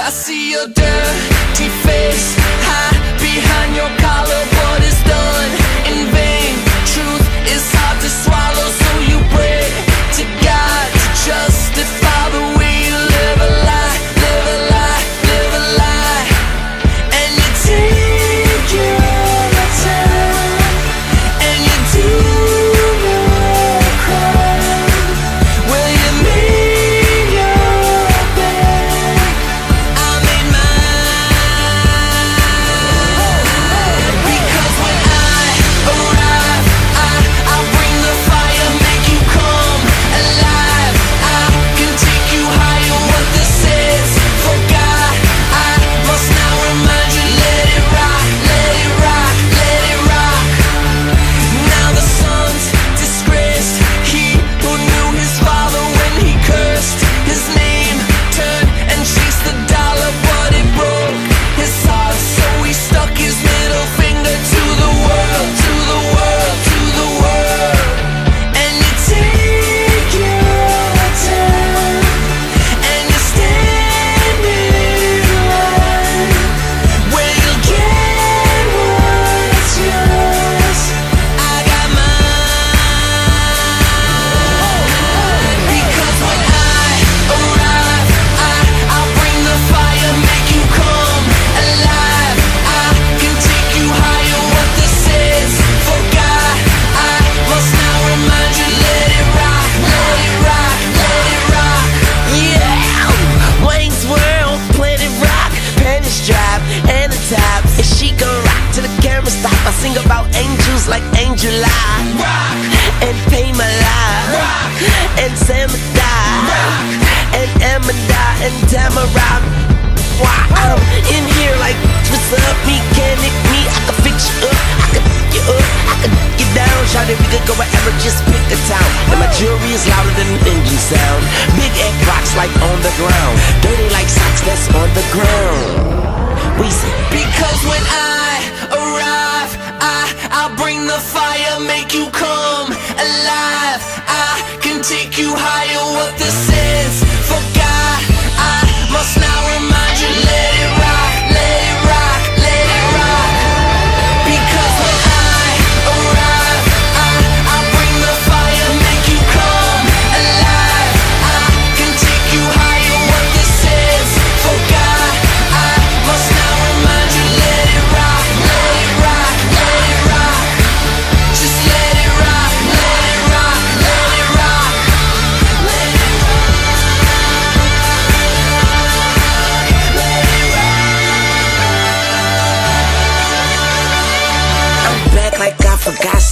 I see your dirt taps.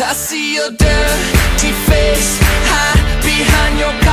I see your dirty face hide behind your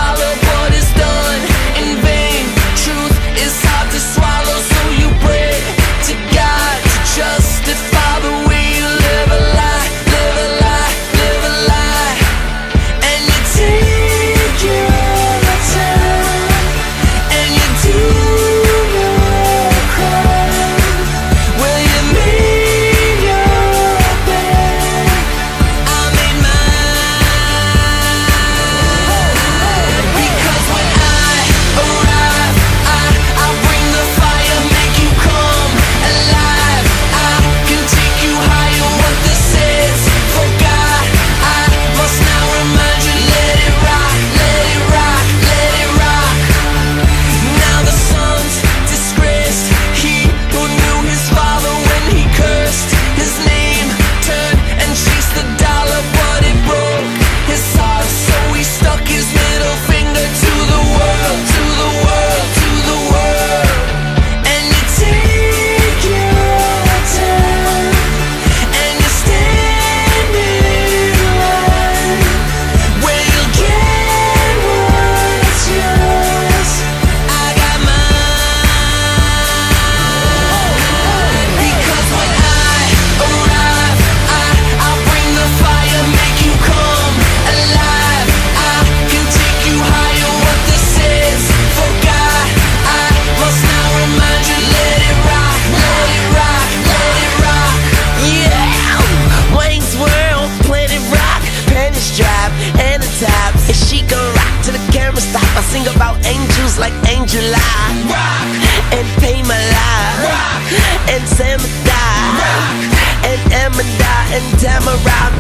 and Tamara.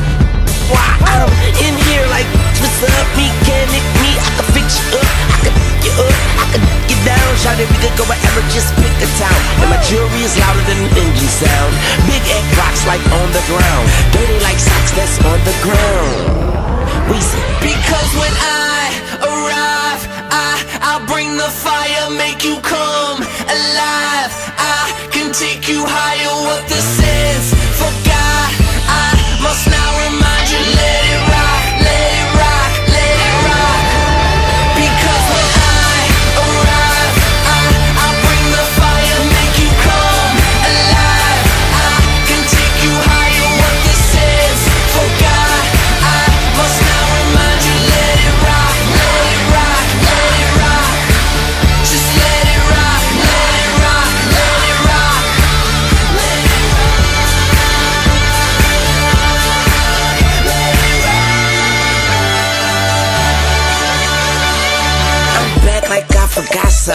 Why I'm in here like what's up, mechanic me? I can fix you up, I can you up, I can get down. Shout it, we could go wherever, just pick a town. And my jewelry is louder than an engine sound. Big egg rocks like on the ground, dirty like socks that's on the ground.